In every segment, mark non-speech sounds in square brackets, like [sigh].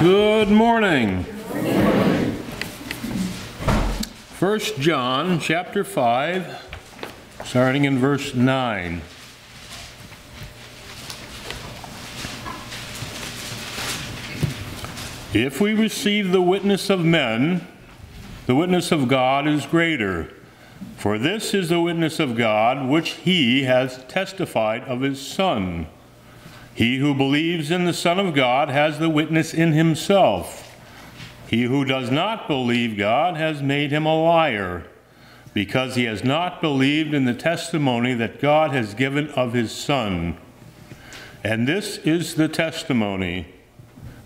Good morning. First John chapter 5 starting in verse 9. If we receive the witness of men, the witness of God is greater. For this is the witness of God which he has testified of his Son. He who believes in the Son of God has the witness in himself. He who does not believe God has made him a liar, because he has not believed in the testimony that God has given of his Son. And this is the testimony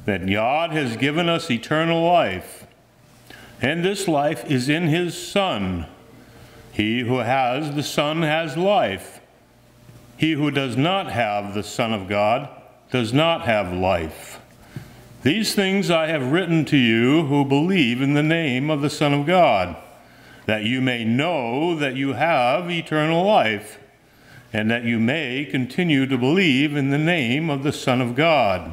that God has given us eternal life, and this life is in his Son. He who has the Son has life. He who does not have the Son of God does not have life. These things I have written to you who believe in the name of the Son of God, that you may know that you have eternal life, and that you may continue to believe in the name of the Son of God.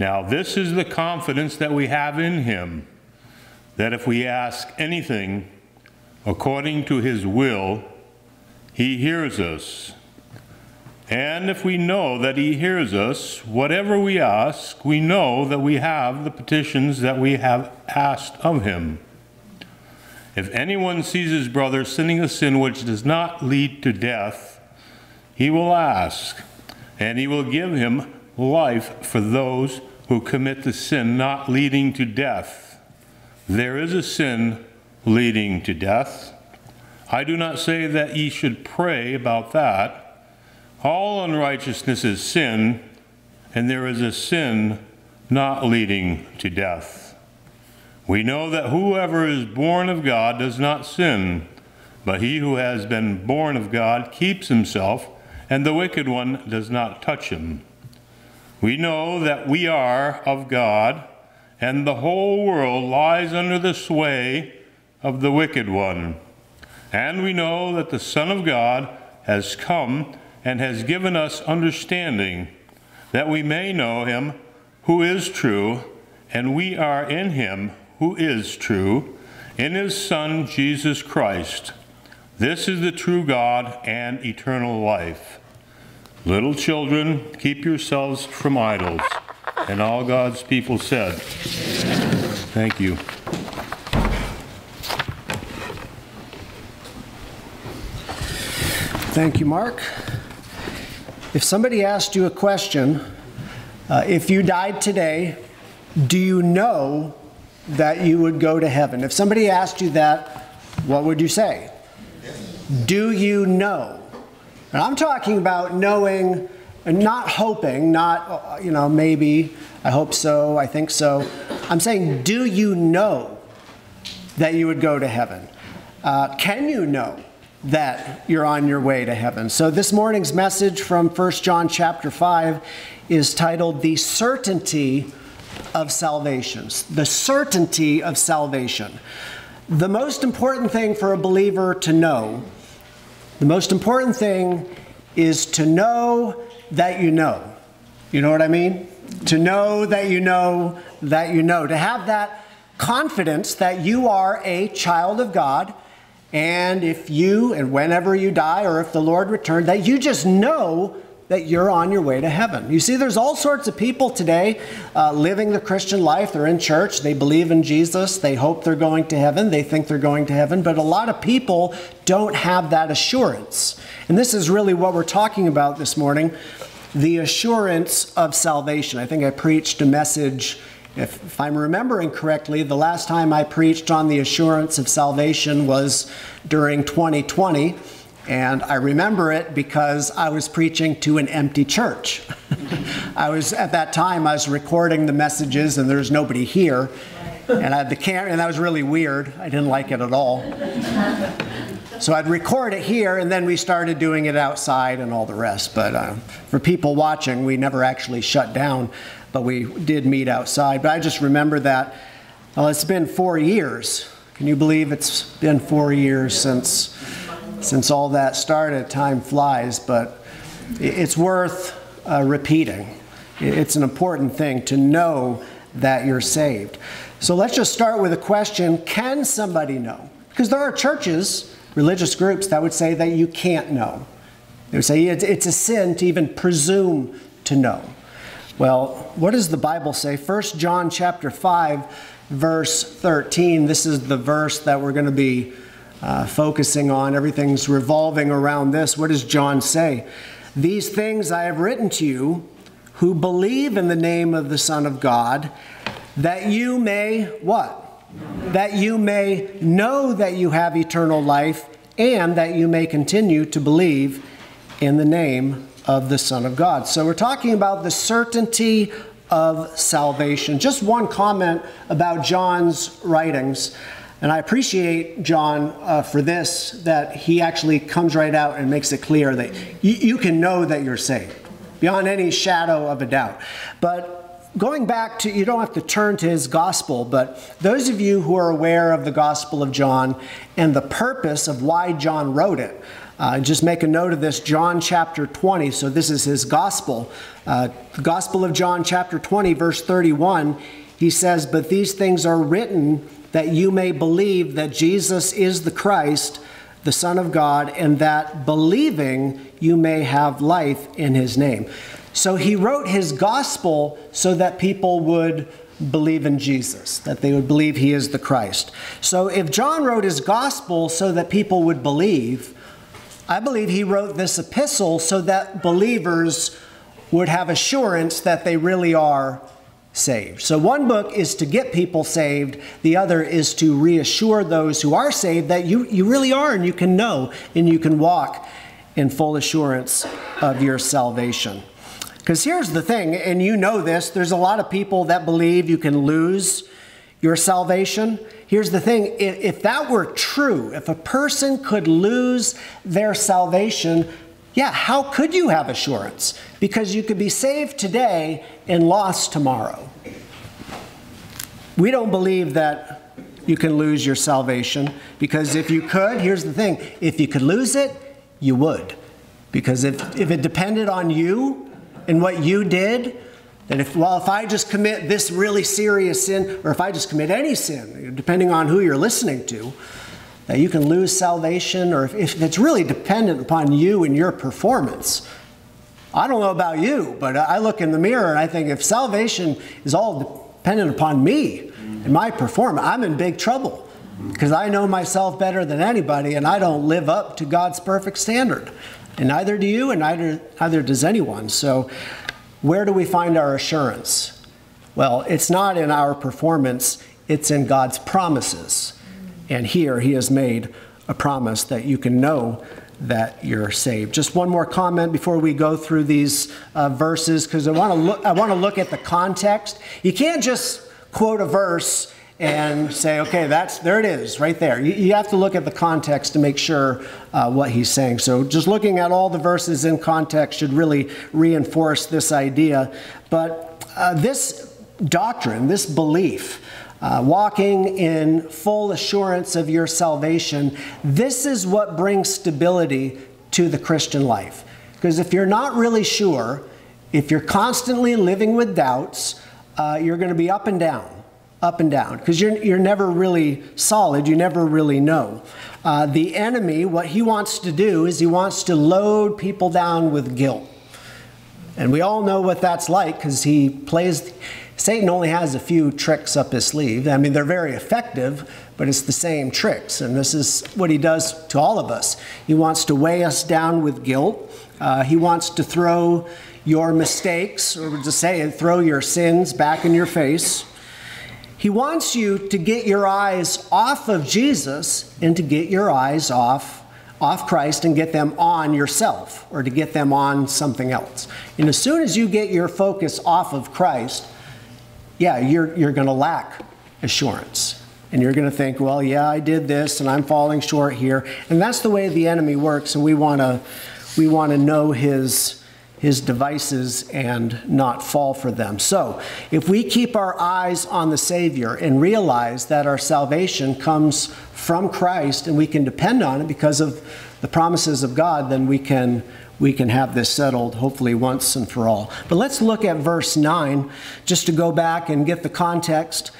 Now, this is the confidence that we have in him, that if we ask anything according to his will, he hears us. And if we know that He hears us, whatever we ask, we know that we have the petitions that we have asked of Him. If anyone sees his brother sinning a sin which does not lead to death, he will ask, and He will give him life for those who commit the sin not leading to death. There is a sin leading to death. I do not say that ye should pray about that. All unrighteousness is sin, and there is a sin not leading to death. We know that whoever is born of God does not sin, but he who has been born of God keeps himself, and the wicked one does not touch him. We know that we are of God, and the whole world lies under the sway of the wicked one. And we know that the Son of God has come and has given us understanding, that we may know him who is true, and we are in him who is true, in his Son Jesus Christ. This is the true God and eternal life. Little children, keep yourselves from idols. And all God's people said, Thank you. Thank you, Mark. If somebody asked you a question, uh, if you died today, do you know that you would go to heaven? If somebody asked you that, what would you say? Do you know? And I'm talking about knowing, and not hoping, not, uh, you know, maybe, I hope so, I think so. I'm saying, do you know that you would go to heaven? Uh, can you know? That you're on your way to heaven. So this morning's message from 1 John chapter 5 is titled The Certainty of Salvation. The certainty of salvation. The most important thing for a believer to know, the most important thing is to know that you know. You know what I mean? To know that you know that you know. To have that confidence that you are a child of God and if you, and whenever you die, or if the Lord returned, that you just know that you're on your way to heaven. You see, there's all sorts of people today uh, living the Christian life. They're in church, they believe in Jesus, they hope they're going to heaven, they think they're going to heaven, but a lot of people don't have that assurance. And this is really what we're talking about this morning the assurance of salvation. I think I preached a message if, if, I'm remembering correctly, the last time I preached on the assurance of salvation was during 2020. And I remember it because I was preaching to an empty church. [laughs] I was, at that time, I was recording the messages and there's nobody here. And I had the camera, and that was really weird. I didn't like it at all. So I'd record it here, and then we started doing it outside and all the rest. But uh, for people watching, we never actually shut down but we did meet outside. But I just remember that, well, it's been four years. Can you believe it's been four years since, since all that started? Time flies, but it's worth uh, repeating. It's an important thing to know that you're saved. So let's just start with a question Can somebody know? Because there are churches, religious groups, that would say that you can't know. They would say it's a sin to even presume to know. Well, what does the Bible say? 1 John chapter 5, verse 13. This is the verse that we're going to be uh, focusing on. Everything's revolving around this. What does John say? These things I have written to you who believe in the name of the Son of God, that you may what? That you may know that you have eternal life and that you may continue to believe in the name of the Son of God. So we're talking about the certainty of salvation. Just one comment about John's writings. And I appreciate John uh, for this, that he actually comes right out and makes it clear that you, you can know that you're saved beyond any shadow of a doubt. But going back to, you don't have to turn to his gospel, but those of you who are aware of the Gospel of John and the purpose of why John wrote it, uh, just make a note of this John chapter 20. So, this is his gospel. Uh, the Gospel of John chapter 20, verse 31. He says, But these things are written that you may believe that Jesus is the Christ, the Son of God, and that believing you may have life in his name. So he wrote his gospel so that people would believe in Jesus, that they would believe he is the Christ. So if John wrote his gospel so that people would believe, I believe he wrote this epistle so that believers would have assurance that they really are saved. So one book is to get people saved, the other is to reassure those who are saved that you, you really are and you can know and you can walk in full assurance of your salvation. Because here's the thing, and you know this, there's a lot of people that believe you can lose your salvation. Here's the thing if that were true, if a person could lose their salvation, yeah, how could you have assurance? Because you could be saved today and lost tomorrow. We don't believe that you can lose your salvation because if you could, here's the thing if you could lose it, you would. Because if, if it depended on you and what you did, that if, well, if I just commit this really serious sin, or if I just commit any sin, depending on who you're listening to, that you can lose salvation, or if, if it's really dependent upon you and your performance. I don't know about you, but I look in the mirror and I think if salvation is all dependent upon me and my performance, I'm in big trouble mm-hmm. because I know myself better than anybody and I don't live up to God's perfect standard. And neither do you, and neither, neither does anyone. So where do we find our assurance? Well, it's not in our performance, it's in God's promises. And here he has made a promise that you can know that you're saved. Just one more comment before we go through these uh, verses, because I want to look. I want to look at the context. You can't just quote a verse and say, okay, that's there it is, right there. You, you have to look at the context to make sure uh, what he's saying. So just looking at all the verses in context should really reinforce this idea. But uh, this doctrine, this belief, uh, walking in full assurance of your salvation, this is what brings stability to the Christian life. Because if you're not really sure, if you're constantly living with doubts, uh, you're going to be up and down up and down because you're, you're never really solid. You never really know. Uh, the enemy, what he wants to do is he wants to load people down with guilt. And we all know what that's like because he plays. Satan only has a few tricks up his sleeve. I mean, they're very effective, but it's the same tricks. And this is what he does to all of us. He wants to weigh us down with guilt. Uh, he wants to throw your mistakes, or to say, throw your sins back in your face. He wants you to get your eyes off of Jesus and to get your eyes off off Christ and get them on yourself or to get them on something else. And as soon as you get your focus off of Christ, yeah, you're, you're going to lack assurance. And you're going to think, well, yeah, I did this and I'm falling short here. And that's the way the enemy works. And we want to we want to know his his devices and not fall for them. So, if we keep our eyes on the Savior and realize that our salvation comes from Christ and we can depend on it because of the promises of God, then we can we can have this settled, hopefully, once and for all. But let's look at verse 9, just to go back and get the context.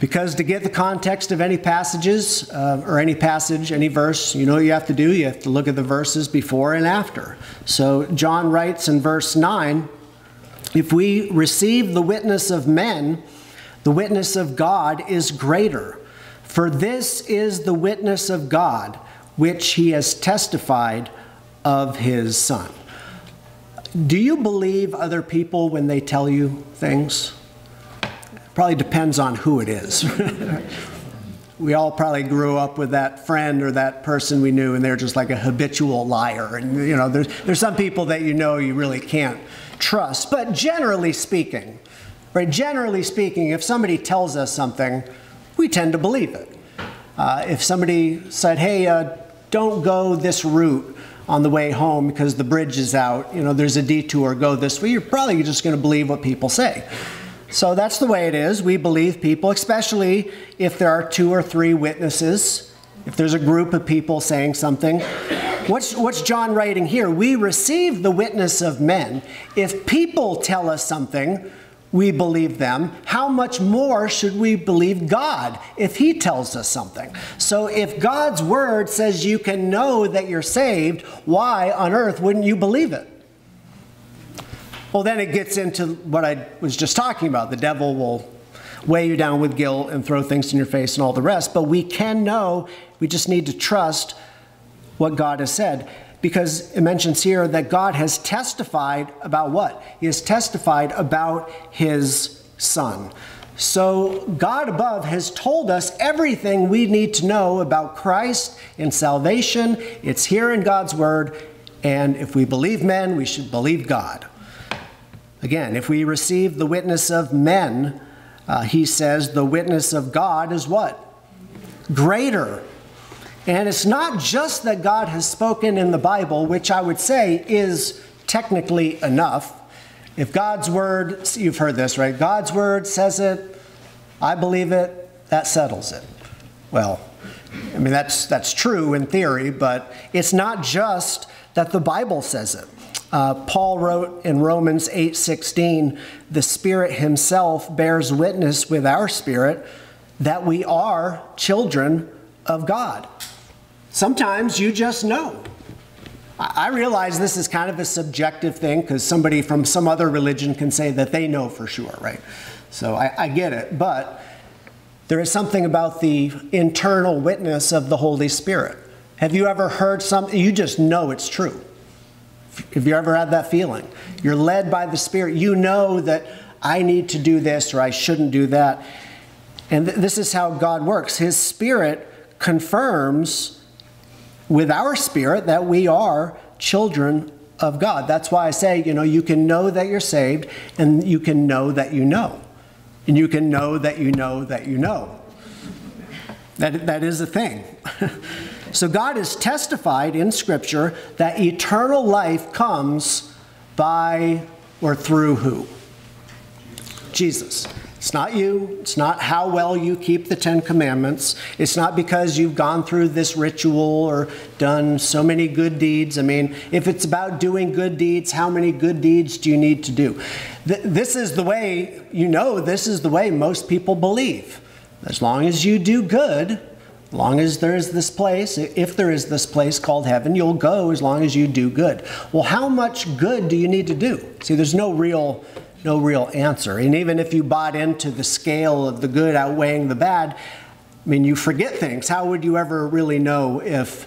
Because to get the context of any passages, uh, or any passage, any verse, you know you have to do? You have to look at the verses before and after. So John writes in verse 9 If we receive the witness of men, the witness of God is greater. For this is the witness of God, which he has testified of his Son. Do you believe other people when they tell you things? Probably depends on who it is. [laughs] we all probably grew up with that friend or that person we knew, and they're just like a habitual liar. And you know, there's there's some people that you know you really can't trust. But generally speaking, right? Generally speaking, if somebody tells us something, we tend to believe it. Uh, if somebody said, "Hey, uh, don't go this route," on the way home because the bridge is out, you know, there's a detour, go this way, you're probably just going to believe what people say. So that's the way it is. We believe people, especially if there are two or three witnesses, if there's a group of people saying something. What's, what's John writing here? We receive the witness of men. If people tell us something, we believe them, how much more should we believe God if He tells us something? So, if God's word says you can know that you're saved, why on earth wouldn't you believe it? Well, then it gets into what I was just talking about. The devil will weigh you down with guilt and throw things in your face and all the rest. But we can know, we just need to trust what God has said because it mentions here that God has testified about what? He has testified about his son. So, God above has told us everything we need to know about Christ and salvation. It's here in God's Word. And if we believe men, we should believe God. Again, if we receive the witness of men, uh, he says the witness of God is what? Greater and it's not just that God has spoken in the Bible, which I would say is technically enough. If God's word, you've heard this, right? God's word says it, I believe it, that settles it. Well, I mean, that's, that's true in theory, but it's not just that the Bible says it. Uh, Paul wrote in Romans 8:16, "The Spirit Himself bears witness with our spirit that we are children of God." Sometimes you just know. I realize this is kind of a subjective thing because somebody from some other religion can say that they know for sure, right? So I, I, get it. But there is something about the internal witness of the Holy Spirit. Have you ever heard something? You just know it's true. Have you ever had that feeling? You're led by the Spirit. You know that I need to do this or I shouldn't do that. And th- this is how God works. His Spirit confirms with our spirit that we are children of God. That's why I say, you know, you can know that you're saved and you can know that you know. And you can know that you know that you know. That, that is a thing. [laughs] so God has testified in Scripture that eternal life comes by or through who? Jesus. It's not you. It's not how well you keep the Ten Commandments. It's not because you've gone through this ritual or done so many good deeds. I mean, if it's about doing good deeds, how many good deeds do you need to do? This is the way, you know, this is the way most people believe. As long as you do good, long as there is this place, if there is this place called heaven, you'll go as long as you do good. Well, how much good do you need to do? See, there's no real no real answer. And even if you bought into the scale of the good outweighing the bad, I mean, you forget things. How would you ever really know if,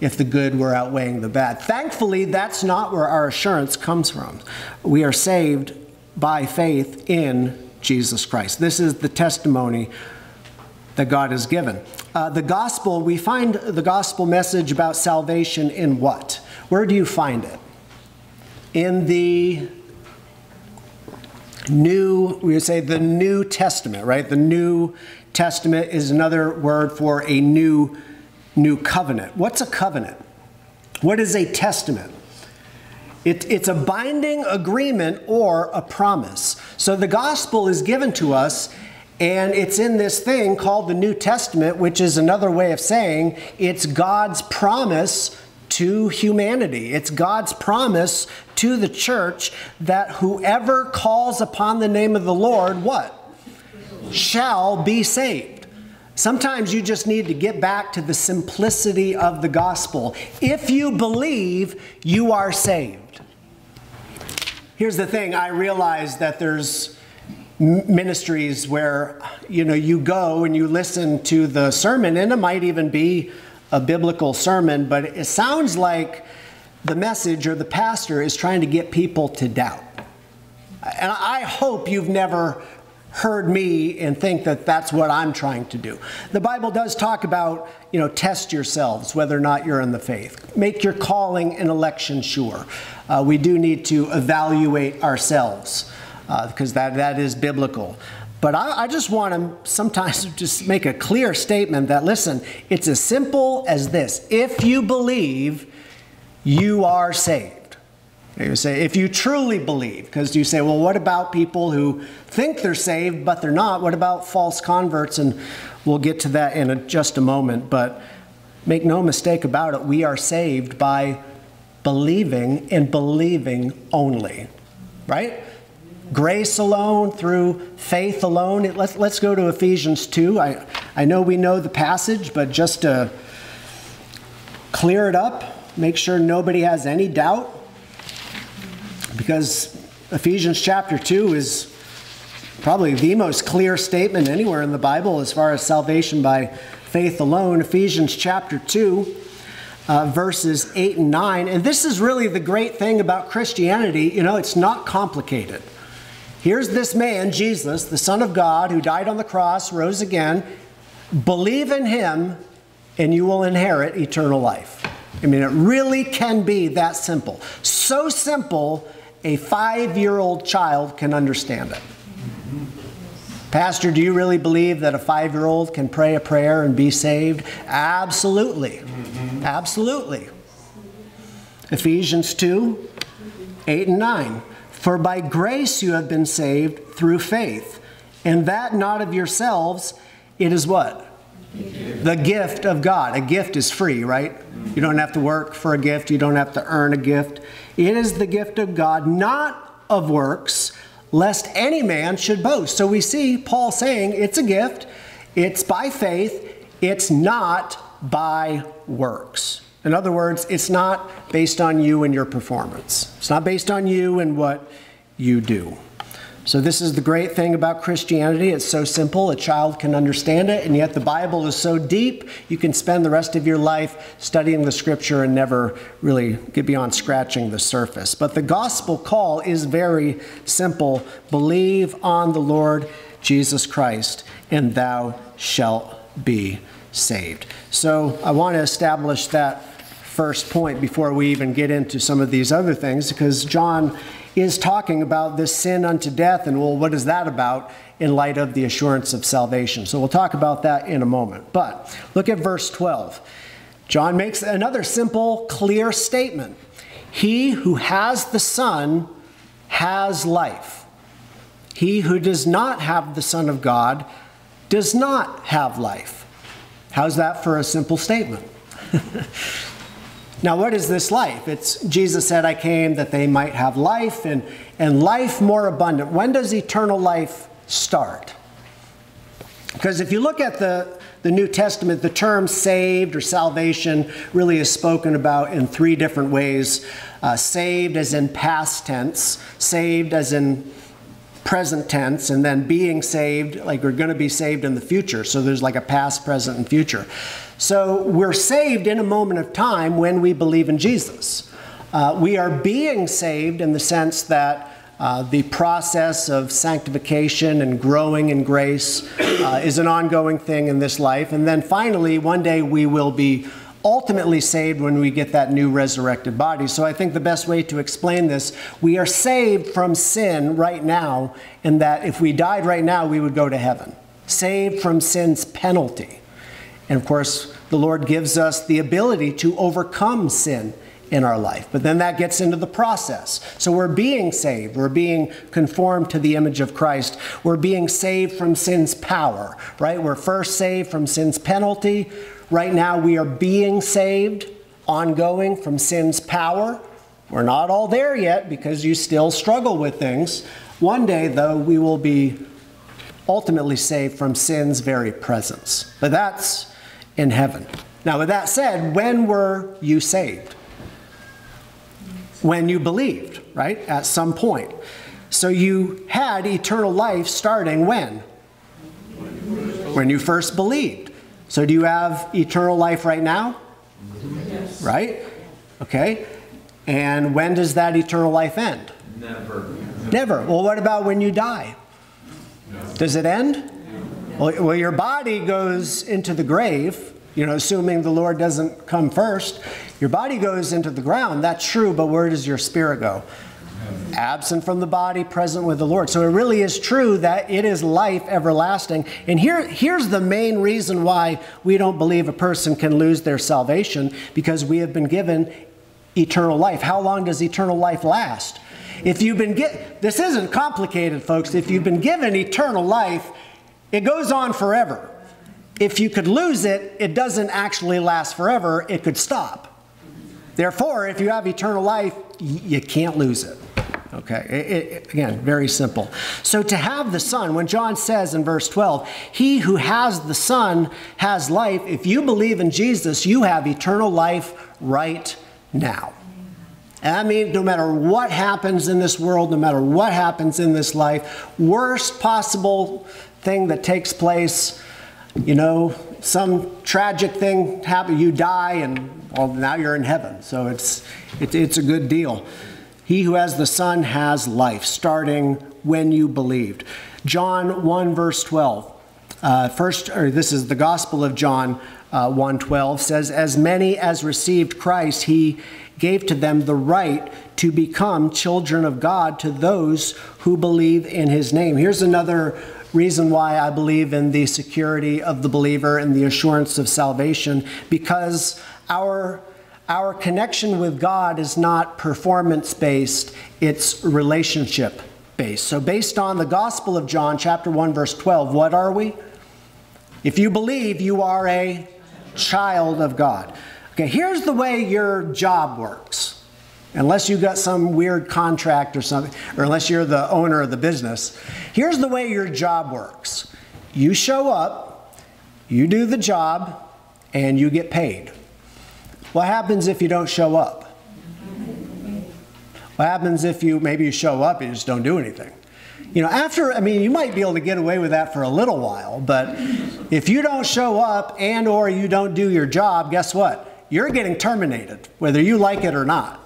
if the good were outweighing the bad? Thankfully, that's not where our assurance comes from. We are saved by faith in Jesus Christ. This is the testimony that God has given. Uh, the gospel, we find the gospel message about salvation in what? Where do you find it? In the New, we would say the New Testament, right? The New Testament is another word for a new, new covenant. What's a covenant? What is a testament? It, it's a binding agreement or a promise. So the gospel is given to us, and it's in this thing called the New Testament, which is another way of saying it's God's promise to humanity. It's God's promise to the church that whoever calls upon the name of the Lord, what? Shall be saved. Sometimes you just need to get back to the simplicity of the gospel. If you believe, you are saved. Here's the thing I realize that there's ministries where you know you go and you listen to the sermon and it might even be a biblical sermon but it sounds like the message or the pastor is trying to get people to doubt. And i hope you've never heard me and think that that's what i'm trying to do. The bible does talk about you know test yourselves whether or not you're in the faith. Make your calling and election sure. Uh, we do need to evaluate ourselves because uh, that, that is biblical. But I, I, just want to sometimes [laughs] just make a clear statement that, listen, it's as simple as this. If you believe, you are saved. You say, if you truly believe, because you say, well, what about people who think they're saved, but they're not? What about false converts? And we'll get to that in a, just a moment. But make no mistake about it, we are saved by believing and believing only, right? Grace alone, through faith alone. Let's, let's go to Ephesians 2. I, I know we know the passage, but just to clear it up, make sure nobody has any doubt, because Ephesians chapter 2 is probably the most clear statement anywhere in the Bible as far as salvation by faith alone. Ephesians chapter 2. Uh, verses 8 and 9. And this is really the great thing about Christianity. You know, it's not complicated. Here's this man, Jesus, the Son of God, who died on the cross, rose again. Believe in him, and you will inherit eternal life. I mean, it really can be that simple. So simple, a five year old child can understand it. Pastor, do you really believe that a five year old can pray a prayer and be saved? Absolutely. Absolutely. Ephesians 2 8 and 9. For by grace you have been saved through faith, and that not of yourselves, it is what? The gift of God. A gift is free, right? You don't have to work for a gift, you don't have to earn a gift. It is the gift of God, not of works, lest any man should boast. So we see Paul saying it's a gift, it's by faith, it's not by works. In other words, it's not based on you and your performance. It's not based on you and what you do. So, this is the great thing about Christianity. It's so simple, a child can understand it, and yet the Bible is so deep, you can spend the rest of your life studying the scripture and never really get beyond scratching the surface. But the gospel call is very simple believe on the Lord Jesus Christ, and thou shalt be saved. So, I want to establish that first point before we even get into some of these other things because John is talking about this sin unto death and well what is that about in light of the assurance of salvation? So we'll talk about that in a moment. But look at verse 12 john makes another simple clear statement. He who has the son has life. He who does not have the son of god does not have life. How's that for a simple statement [laughs] Now, what is this life? It's Jesus said, I came that they might have life and, and life more abundant. When does eternal life start? Because if you look at the, the New Testament, the term saved or salvation really is spoken about in three different ways uh, saved as in past tense, saved as in present tense, and then being saved, like we're going to be saved in the future. So there's like a past, present, and future. So we're saved in a moment of time when we believe in Jesus. Uh, we are being saved in the sense that uh, the process of sanctification and growing in grace uh, is an ongoing thing in this life. And then finally, one day we will be ultimately saved when we get that new resurrected body. So I think the best way to explain this, we are saved from sin right now, in that if we died right now, we would go to heaven. Saved from sin's penalty. And of course, the Lord gives us the ability to overcome sin in our life. But then that gets into the process. So we're being saved. We're being conformed to the image of Christ. We're being saved from sin's power, right? We're first saved from sin's penalty. Right now we are being saved ongoing from sin's power. We're not all there yet because you still struggle with things. One day, though, we will be ultimately saved from sin's very presence. But that's in heaven. Now, with that said, when were you saved? When you believed, right? At some point. So you had eternal life starting when? When you first believed. So do you have eternal life right now? Yes. Right? Okay. And when does that eternal life end? Never. Never. Well, what about when you die? Does it end? Well, well, your body goes into the grave, you know, assuming the Lord doesn't come first. Your body goes into the ground. That's true, but where does your spirit go? Absent from the body, present with the Lord. So it really is true that it is life everlasting. And here, here's the main reason why we don't believe a person can lose their salvation because we have been given eternal life. How long does eternal life last? If you've been get this isn't complicated, folks. If you've been given eternal life, it goes on forever. If you could lose it, it doesn't actually last forever. It could stop. Therefore, if you have eternal life, you can't lose it. Okay, it, it, again, very simple. So to have the Son, when John says in verse 12, he who has the Son has life, if you believe in Jesus, you have eternal life right now. I mean, no matter what happens in this world, no matter what happens in this life, worst possible thing that takes place, you know, some tragic thing happen, you die, and well, now you're in heaven. So it's, it, it's a good deal. He who has the Son has life, starting when you believed. John 1, verse 12. Uh, first, or this is the Gospel of John uh, 1:12 says, "As many as received Christ, He gave to them the right to become children of God to those who believe in His name." Here's another reason why I believe in the security of the believer and the assurance of salvation, because our our connection with God is not performance based, it's relationship based. So, based on the Gospel of John, chapter 1, verse 12, what are we? If you believe, you are a child of God. Okay, here's the way your job works. Unless you've got some weird contract or something, or unless you're the owner of the business, here's the way your job works. You show up, you do the job, and you get paid. What happens if you don't show up? What happens if you maybe you show up and you just don't do anything? You know, after I mean, you might be able to get away with that for a little while, but if you don't show up and or you don't do your job, guess what? You're getting terminated, whether you like it or not.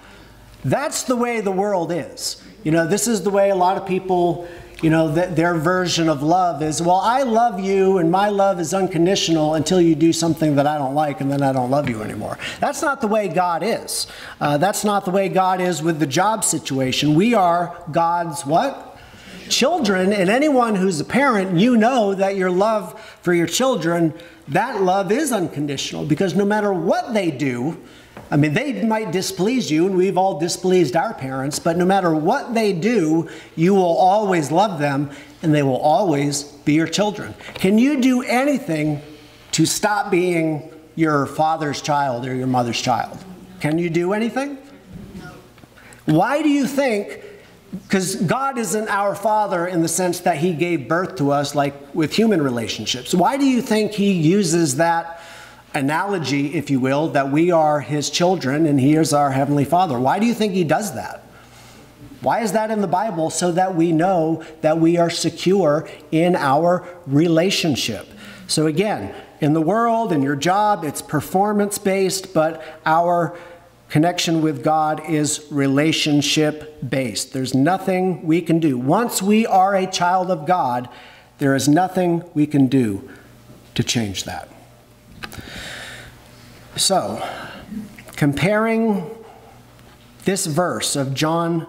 That's the way the world is. You know, this is the way a lot of people you know, th- their version of love is, well, I love you and my love is unconditional until you do something that I don't like and then I don't love you anymore. That's not the way God is. Uh, that's not the way God is with the job situation. We are God's what? Children, and anyone who's a parent, you know that your love for your children, that love is unconditional because no matter what they do, I mean, they might displease you, and we've all displeased our parents, but no matter what they do, you will always love them, and they will always be your children. Can you do anything to stop being your father's child or your mother's child? Can you do anything? Why do you think? Because God isn't our father in the sense that he gave birth to us like with human relationships. Why do you think he uses that analogy, if you will, that we are his children and he is our heavenly father. Why do you think he does that? Why is that in the Bible? So that we know that we are secure in our relationship. So, again, in the world, in your job, it's performance based, but our connection with God is relationship based. There's nothing we can do. Once we are a child of God, there is nothing we can do to change that. So, comparing this verse of John,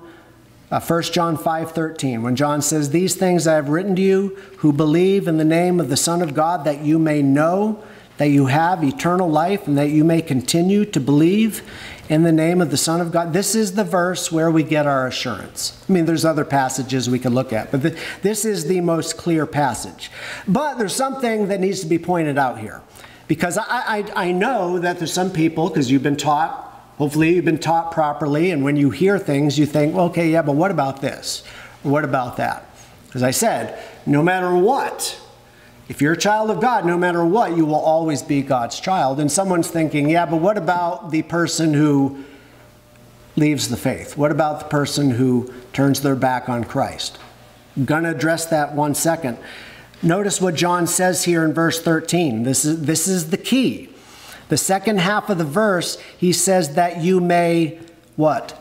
uh, 1 John 5:13, when John says, "These things I have written to you who believe in the name of the Son of God, that you may know that you have eternal life, and that you may continue to believe in the name of the Son of God." This is the verse where we get our assurance. I mean, there's other passages we could look at, but this is the most clear passage. But there's something that needs to be pointed out here. Because I, I, I know that there's some people, because you've been taught Hopefully, you've been taught properly, and when you hear things, you think, okay, yeah, but what about this? What about that? As I said, no matter what, if you're a child of God, no matter what, you will always be God's child. And someone's thinking, yeah, but what about the person who leaves the faith? What about the person who turns their back on Christ? I'm going to address that one second. Notice what John says here in verse 13. This is, this is the key. The second half of the verse, he says that you may what?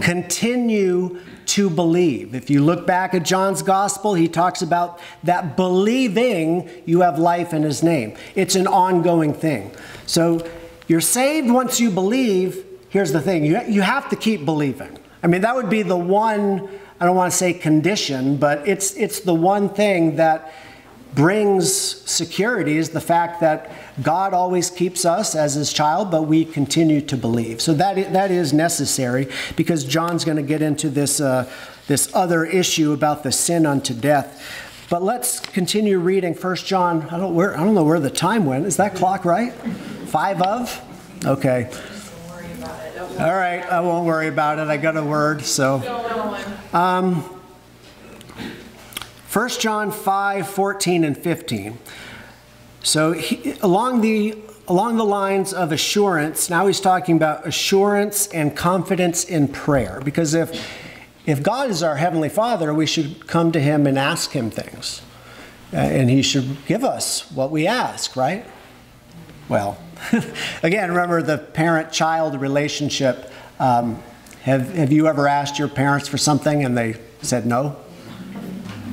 Continue to believe. If you look back at John's gospel, he talks about that believing you have life in his name. It's an ongoing thing. So you're saved once you believe. Here's the thing you, you have to keep believing. I mean, that would be the one, I don't want to say condition, but it's, it's the one thing that brings security is the fact that God always keeps us as his child, but we continue to believe. So that that is necessary because John's going to get into this, uh, this other issue about the sin unto death. But let's continue reading 1 John. I don't, where, I don't know where the time went. Is that clock right? Five of? Okay. All right, I won't worry about it. I got a word, so. Um, 1 John 5, 14 and 15. So he, along the along the lines of assurance, now he's talking about assurance and confidence in prayer. Because if if God is our heavenly Father, we should come to him and ask him things. Uh, and he should give us what we ask, right? Well, [laughs] again, remember the parent-child relationship. Um, have, have you ever asked your parents for something and they said no?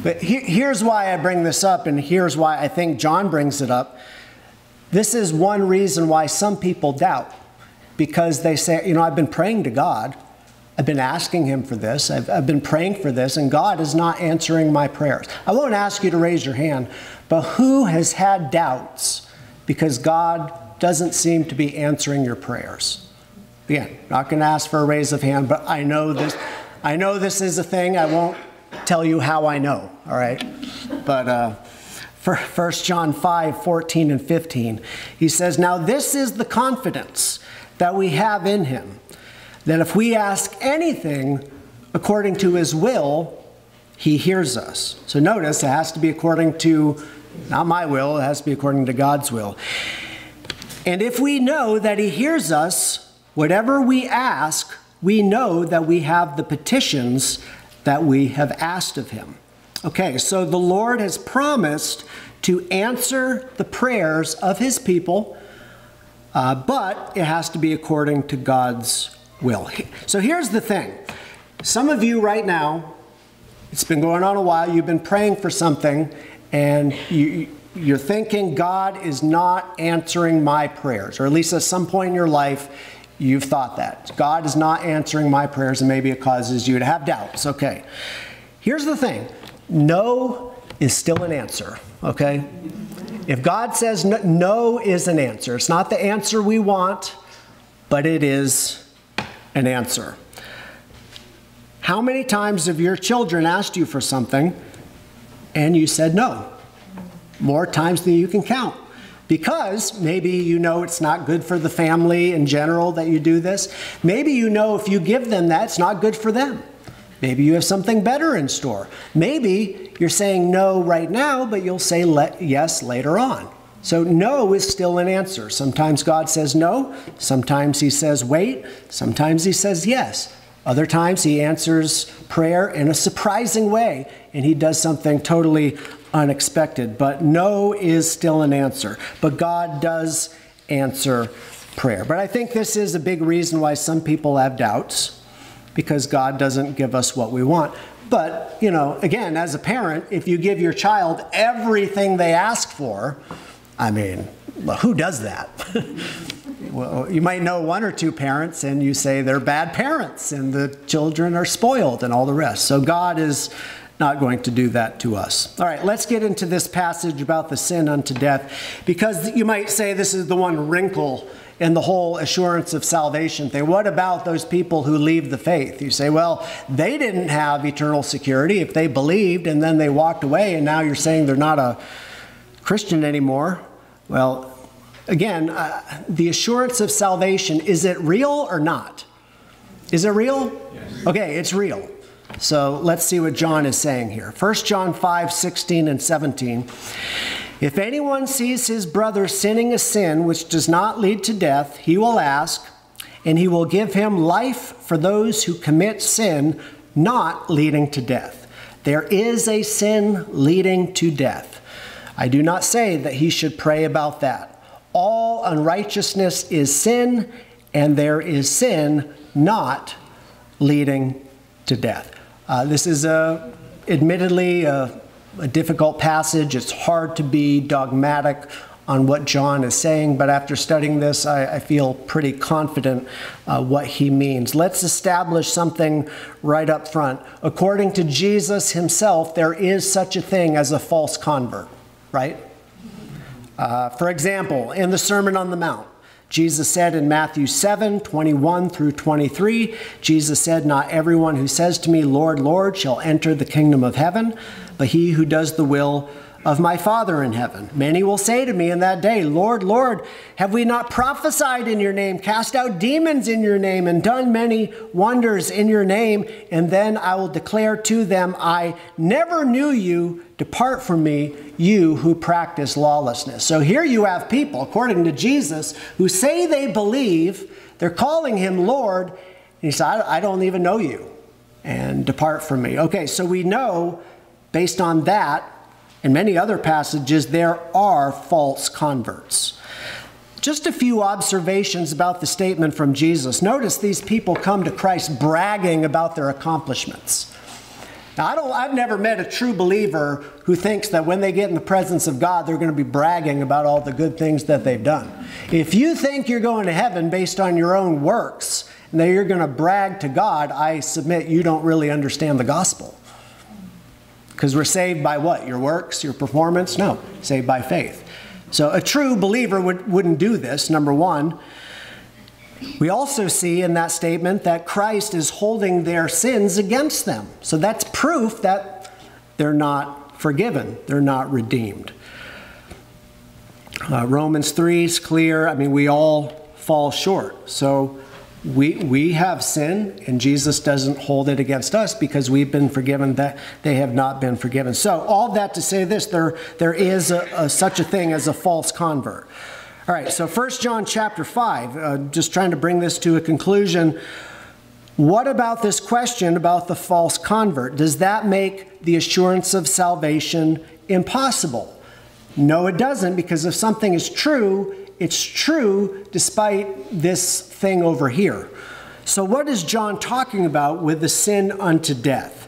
But he, here's why I bring this up, and here's why I think John brings it up. This is one reason why some people doubt, because they say, you know, I've been praying to God. I've been asking Him for this. I've, I've been praying for this, and God is not answering my prayers. I won't ask you to raise your hand, but who has had doubts because God doesn't seem to be answering your prayers? Again, not going to ask for a raise of hand, but I know this. I know this is a thing. I won't tell you how I know, all right? But uh, for 1 John 5 14 and 15, he says, Now this is the confidence that we have in him, that if we ask anything according to his will, he hears us. So notice it has to be according to, not my will, it has to be according to God's will. And if we know that he hears us, whatever we ask, we know that we have the petitions that we have asked of him. Okay, so the Lord has promised to answer the prayers of his people, uh, but it has to be according to God's will. So here's the thing some of you right now, it's been going on a while, you've been praying for something, and you, you're thinking God is not answering my prayers, or at least at some point in your life, You've thought that. God is not answering my prayers, and maybe it causes you to have doubts. Okay. Here's the thing no is still an answer, okay? If God says no, no is an answer, it's not the answer we want, but it is an answer. How many times have your children asked you for something and you said no? More times than you can count because maybe you know it's not good for the family in general that you do this. Maybe you know if you give them that, it's not good for them. Maybe you have something better in store. Maybe you're saying no right now, but you'll say yes later on. So, no is still an answer. Sometimes God says no, sometimes He says wait, sometimes He says yes. Other times He answers prayer in a surprising way, and He does something totally unexpected. But no is still an answer. But God does answer prayer. But I think this is a big reason why some people have doubts because God doesn't give us what we want. But, you know, again, as a parent, if you give your child everything they ask for, I mean, who does that? [laughs] well, you might know one or two parents and you say they're bad parents and the children are spoiled and all the rest. So God is not going to do that to us. All right, let's get into this passage about the sin unto death, because you might say this is the one wrinkle in the whole assurance of salvation thing. What about those people who leave the faith? You say, well, they didn't have eternal security if they believed and then they walked away, and now you're saying they're not a Christian anymore. Well, again, uh, the assurance of salvation, is it real or not? Is it real? Yes. Okay, it's real. So let's see what John is saying here. 1 John 5 16 and 17. If anyone sees his brother sinning a sin which does not lead to death, he will ask, and he will give him life for those who commit sin not leading to death. There is a sin leading to death. I do not say that he should pray about that. All unrighteousness is sin, and there is sin not leading to death. Uh, this is a, admittedly a, a difficult passage. It's hard to be dogmatic on what John is saying, but after studying this, I, I feel pretty confident uh, what he means. Let's establish something right up front. According to Jesus himself, there is such a thing as a false convert, right? Uh, for example, in the Sermon on the Mount, Jesus said in Matthew 7 21 through 23, Jesus said, Not everyone who says to me, Lord, Lord, shall enter the kingdom of heaven, but he who does the will of my Father in heaven. Many will say to me in that day, Lord, Lord, have we not prophesied in your name, cast out demons in your name, and done many wonders in your name? And then I will declare to them, I never knew you. Depart from me, you who practice lawlessness. So here you have people, according to Jesus, who say they believe, they're calling him Lord, and he said, I don't even know you, and depart from me. Okay, so we know based on that in many other passages, there are false converts. Just a few observations about the statement from Jesus. Notice these people come to Christ bragging about their accomplishments. Now, I don't, I've never met a true believer who thinks that when they get in the presence of God, they're going to be bragging about all the good things that they've done. If you think you're going to heaven based on your own works and that you're going to brag to God, I submit you don't really understand the gospel. Because we're saved by what? Your works, your performance? No, saved by faith. So a true believer would, wouldn't do this, number one. We also see in that statement that Christ is holding their sins against them. So that's proof that they're not forgiven, they're not redeemed. Uh, Romans 3 is clear. I mean, we all fall short. So we, we have sin, and Jesus doesn't hold it against us because we've been forgiven that they have not been forgiven. So, all that to say this, there, there is a, a, such a thing as a false convert. All right, so 1 John chapter 5, uh, just trying to bring this to a conclusion. What about this question about the false convert? Does that make the assurance of salvation impossible? No, it doesn't, because if something is true, it's true despite this thing over here. So, what is John talking about with the sin unto death?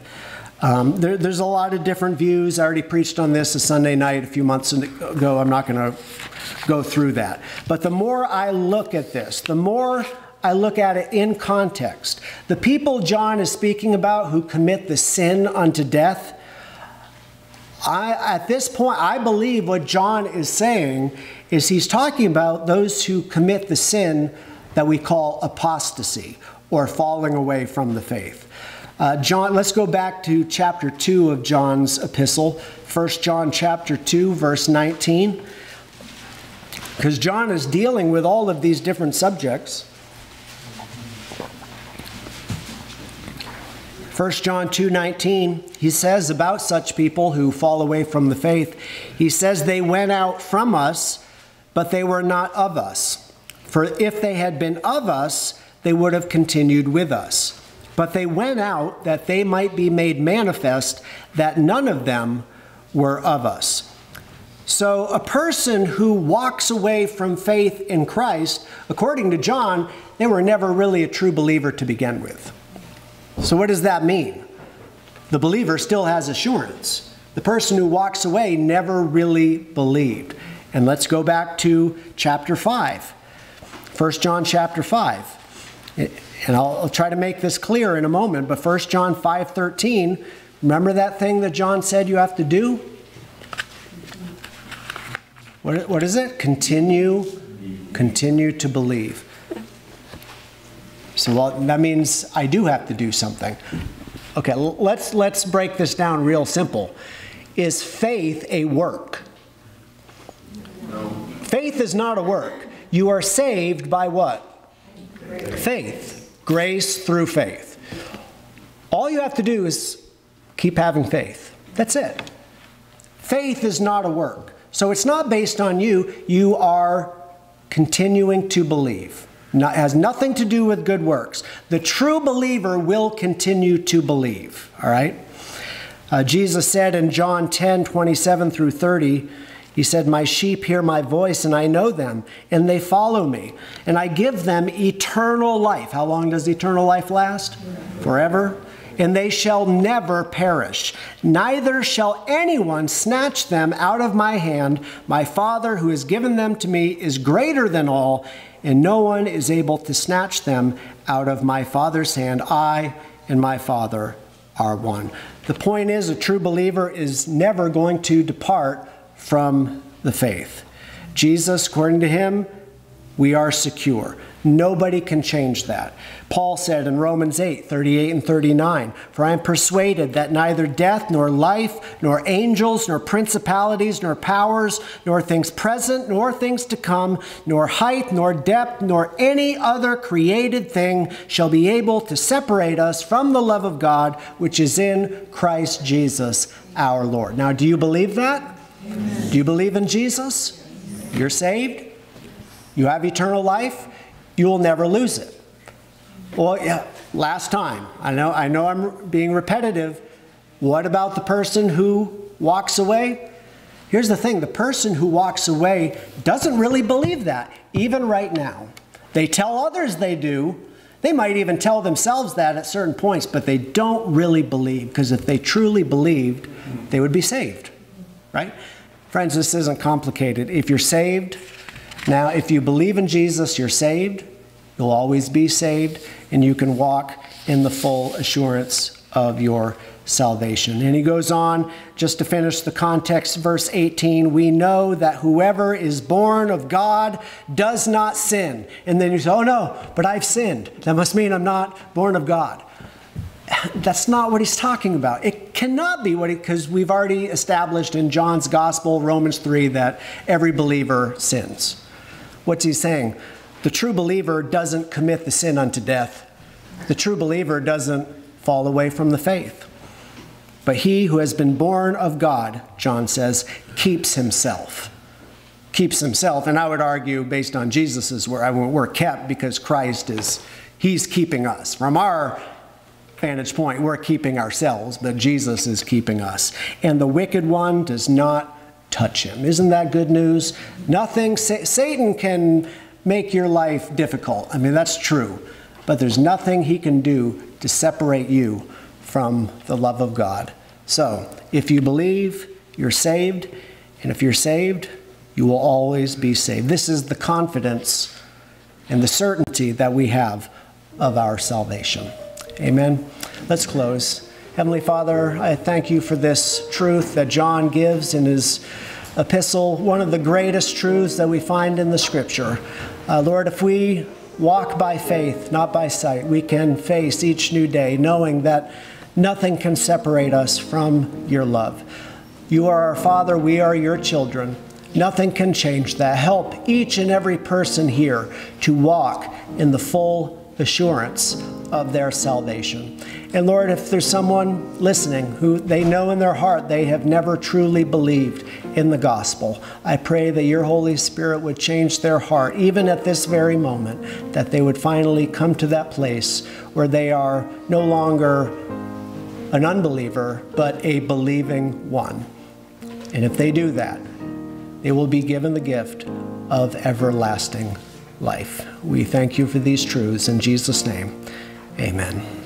Um, there, there's a lot of different views. I already preached on this a Sunday night a few months ago. I'm not going to go through that. But the more I look at this, the more I look at it in context. The people John is speaking about who commit the sin unto death, I, at this point, I believe what John is saying is he's talking about those who commit the sin that we call apostasy or falling away from the faith. Uh, John, let's go back to chapter 2 of John's epistle, 1 John chapter 2, verse 19. Because John is dealing with all of these different subjects. 1 John 2:19 he says about such people who fall away from the faith he says they went out from us but they were not of us for if they had been of us they would have continued with us but they went out that they might be made manifest that none of them were of us so a person who walks away from faith in Christ according to John they were never really a true believer to begin with so, what does that mean? The believer still has assurance. The person who walks away never really believed. And let's go back to chapter 5, 1 John chapter 5. And I'll, I'll try to make this clear in a moment, but 1 John 5 13, remember that thing that John said you have to do? What, what is it? Continue, continue to believe. So well, that means I do have to do something. Okay, let's let's break this down real simple. Is faith a work? Faith is not a work. You are saved by what? Faith. Grace through faith. All you have to do is keep having faith. That's it. Faith is not a work. So it's not based on you. You are continuing to believe. Has nothing to do with good works. The true believer will continue to believe. All right? Uh, Jesus said in John 10 27 through 30, He said, My sheep hear my voice, and I know them, and they follow me, and I give them eternal life. How long does eternal life last? Forever. And they shall never perish, neither shall anyone snatch them out of my hand. My Father, who has given them to me, is greater than all, and no one is able to snatch them out of my Father's hand. I and my Father are one. The point is, a true believer is never going to depart from the faith. Jesus, according to him, we are secure. Nobody can change that. Paul said in Romans 8 38 and 39, For I am persuaded that neither death, nor life, nor angels, nor principalities, nor powers, nor things present, nor things to come, nor height, nor depth, nor any other created thing shall be able to separate us from the love of God which is in Christ Jesus our Lord. Now, do you believe that? Amen. Do you believe in Jesus? You're saved? You have eternal life? you will never lose it. Well, yeah, last time. I know, I know I'm being repetitive. What about the person who walks away? Here's the thing the person who walks away doesn't really believe that, even right now. They tell others they do. They might even tell themselves that at certain points, but they don't really believe because if they truly believed, they would be saved, right? Friends, this isn't complicated. If you're saved, now, if you believe in Jesus, you're saved. You'll always be saved, and you can walk in the full assurance of your salvation. And he goes on, just to finish the context, verse 18 we know that whoever is born of God does not sin. And then you say, oh no, but I've sinned. That must mean I'm not born of God. That's not what he's talking about. It cannot be what because we've already established in John's Gospel, Romans 3, that every believer sins. What's he saying? The true believer doesn't commit the sin unto death. The true believer doesn't fall away from the faith. But he who has been born of God, John says, keeps himself. Keeps himself. And I would argue, based on Jesus's word, we're kept because Christ is, he's keeping us. From our vantage point, we're keeping ourselves, but Jesus is keeping us. And the wicked one does not touch him. Isn't that good news? Nothing, Satan can make your life difficult. I mean, that's true. But there's nothing he can do to separate you from the love of God. So, if you believe, you're saved. And if you're saved, you will always be saved. This is the confidence and the certainty that we have of our salvation. Amen. Let's close. Heavenly Father, I thank you for this truth that John gives in his epistle, one of the greatest truths that we find in the scripture. Uh, Lord, if we walk by faith, not by sight, we can face each new day knowing that nothing can separate us from your love. You are our Father, we are your children. Nothing can change that. Help each and every person here to walk in the full assurance of their salvation. And Lord, if there's someone listening who they know in their heart they have never truly believed in the gospel, I pray that your Holy Spirit would change their heart, even at this very moment, that they would finally come to that place where they are no longer an unbeliever, but a believing one. And if they do that, they will be given the gift of everlasting life. We thank you for these truths. In Jesus' name, amen.